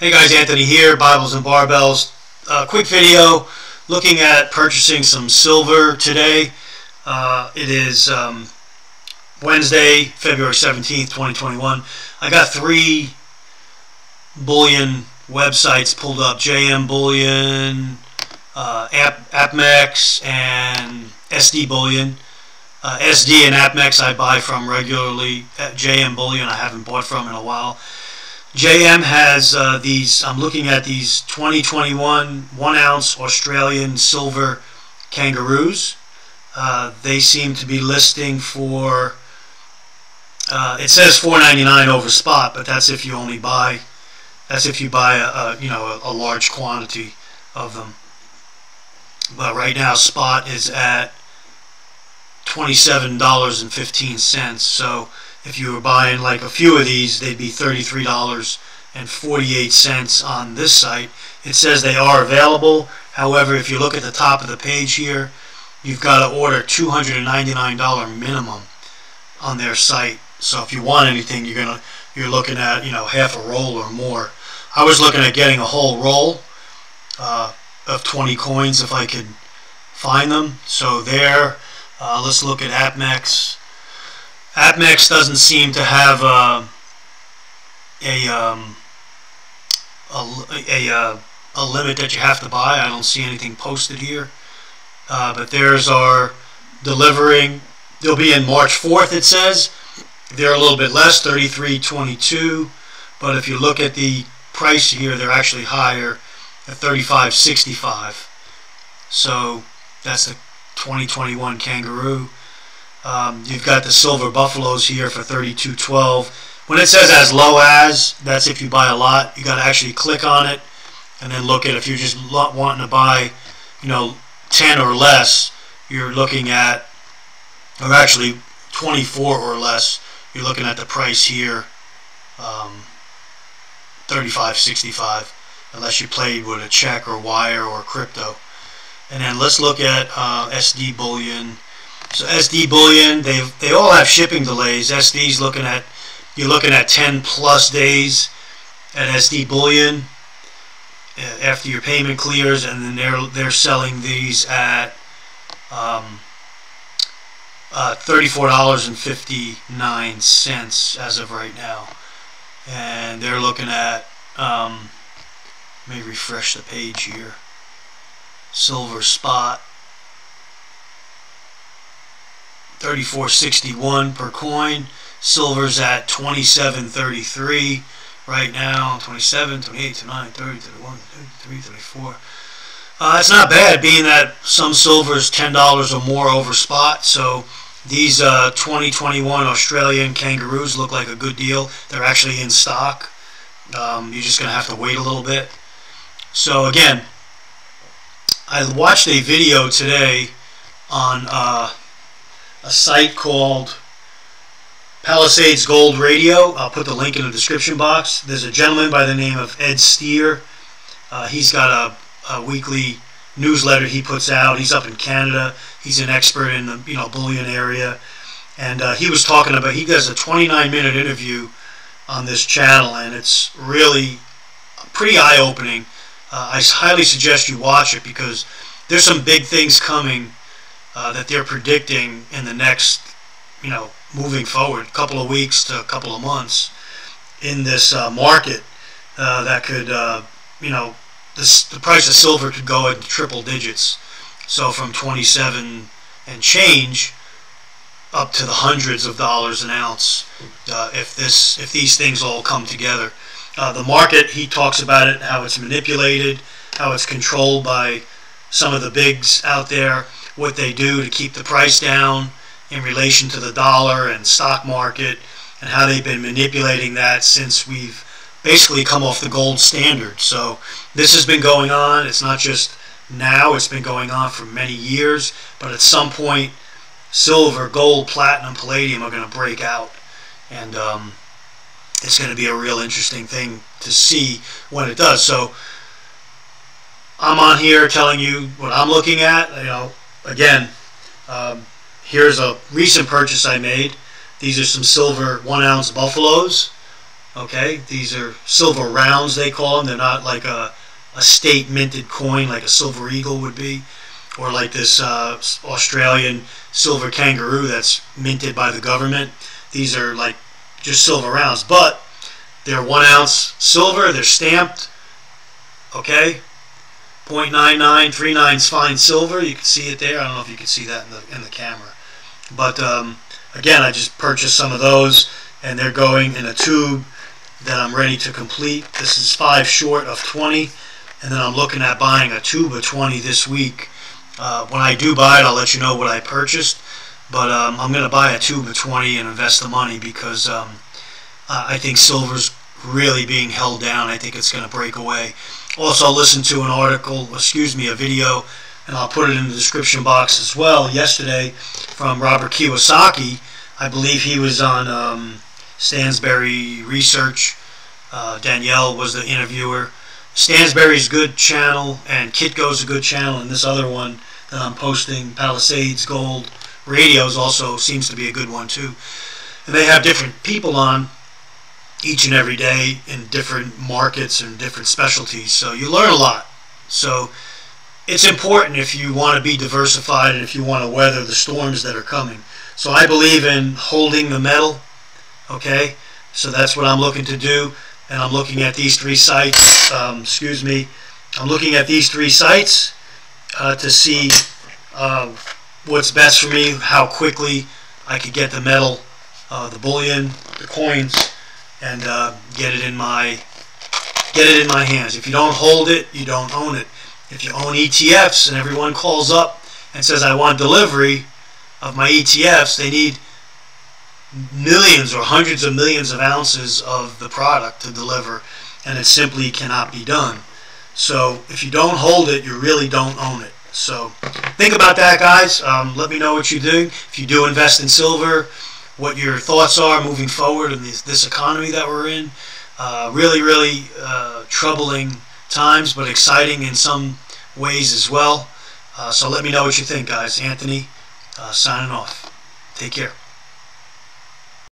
Hey guys, Anthony here, Bibles and Barbells. Uh, quick video looking at purchasing some silver today. Uh, it is um, Wednesday, February 17th, 2021. I got three bullion websites pulled up, JM Bullion, uh, App, APMEX, and SD Bullion. Uh, SD and APMEX I buy from regularly. At JM Bullion I haven't bought from in a while. JM has uh, these, I'm looking at these 2021 one ounce Australian silver kangaroos. Uh, they seem to be listing for, uh, it says 4.99 over spot, but that's if you only buy, that's if you buy a, a you know a, a large quantity of them. But right now spot is at $27.15. So if you were buying like a few of these, they'd be $33.48 on this site. It says they are available. However, if you look at the top of the page here, you've got to order $299 minimum on their site. So if you want anything, you're gonna you're looking at you know half a roll or more. I was looking at getting a whole roll uh, of 20 coins if I could find them. So there, uh, let's look at APMEX. APMEX doesn't seem to have uh, a, um, a, a, a, limit that you have to buy. I don't see anything posted here. Uh, but theirs are delivering. They'll be in March 4th, it says. They're a little bit less, 33.22. But if you look at the price here, they're actually higher at 35.65. So that's the 2021 Kangaroo. Um, you've got the silver buffaloes here for 32.12. When it says as low as, that's if you buy a lot. You got to actually click on it and then look at if you're just wanting to buy, you know, 10 or less. You're looking at, or actually 24 or less. You're looking at the price here, um, 35.65, unless you played with a check or wire or crypto. And then let's look at uh, SD bullion. So SD Bullion, they they all have shipping delays. SD's looking at you're looking at 10 plus days at SD Bullion uh, after your payment clears, and then they're they're selling these at um, uh, $34.59 as of right now, and they're looking at um, let me refresh the page here. Silver spot 34.61 per coin. Silver's at 27.33 right now. 27, 28, 29, 30, 31, 33, 34. Uh, it's not bad, being that some silver is $10 or more over spot. So these uh, 2021 Australian kangaroos look like a good deal. They're actually in stock. Um, you're just going to have to wait a little bit. So again, I watched a video today on uh, a site called Palisades Gold Radio. I'll put the link in the description box. There's a gentleman by the name of Ed Steer. Uh, he's got a, a, weekly newsletter he puts out. He's up in Canada. He's an expert in the you know bullion area, and uh, he was talking about. He does a 29 minute interview on this channel, and it's really pretty eye opening. Uh, I highly suggest you watch it because there's some big things coming uh, that they're predicting in the next, you know, moving forward, couple of weeks to a couple of months in this uh, market uh, that could, uh, you know, this, the price of silver could go into triple digits. So from 27 and change up to the hundreds of dollars an ounce uh, if this if these things all come together. The market, he talks about it, how it's manipulated, how it's controlled by some of the bigs out there what they do to keep the price down in relation to the dollar and stock market and how they've been manipulating that since we've basically come off the gold standard. So this has been going on. It's not just now, it's been going on for many years, but at some point silver, gold, platinum, palladium are going to break out. And um, it's going to be a real interesting thing to see when it does. So I'm on here telling you what I'm looking at. You know, again, um, here's a recent purchase I made. These are some silver one ounce buffaloes. Okay, these are silver rounds they call them. They're not like a, a state minted coin like a silver eagle would be, or like this uh, Australian silver kangaroo that's minted by the government. These are like just silver rounds, but they're one ounce silver. They're stamped. Okay, 0.9939 is fine silver. You can see it there. I don't know if you can see that in the in the camera, but um, again, I just purchased some of those, and they're going in a tube that I'm ready to complete. This is five short of 20, and then I'm looking at buying a tube of 20 this week. Uh, when I do buy it, I'll let you know what I purchased, but um, I'm going to buy a tube of 20 and invest the money because um, I think silver's really being held down. I think it's going to break away. Also, listen to an article, excuse me, a video, and I'll put it in the description box as well, yesterday from Robert Kiyosaki. I believe he was on um, Stansberry Research. Uh, Danielle was the interviewer. Stansberry's good channel and Kit Kitco's a good channel, and this other one that I'm posting, Palisades Gold Radios, also seems to be a good one too. And they have different people on each and every day in different markets and different specialties, so you learn a lot. So it's important if you want to be diversified and if you want to weather the storms that are coming. So I believe in holding the metal Okay, so that's what I'm looking to do, and I'm looking at these three sites. Um, excuse me, I'm looking at these three sites uh, to see uh, what's best for me, how quickly I could get the metal, uh, the bullion, the coins, and uh, get it in my get it in my hands. If you don't hold it, you don't own it. If you own ETFs and everyone calls up and says I want delivery of my ETFs, they need millions or hundreds of millions of ounces of the product to deliver, and it simply cannot be done. So if you don't hold it, you really don't own it. So think about that, guys. Um, let me know what you do. If you do invest in silver, what your thoughts are moving forward in this, this economy that we're in. Uh, really, really uh, troubling times, but exciting in some ways as well. Uh, so let me know what you think, guys. Anthony, uh, signing off. Take care.